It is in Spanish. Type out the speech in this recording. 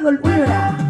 Golpura.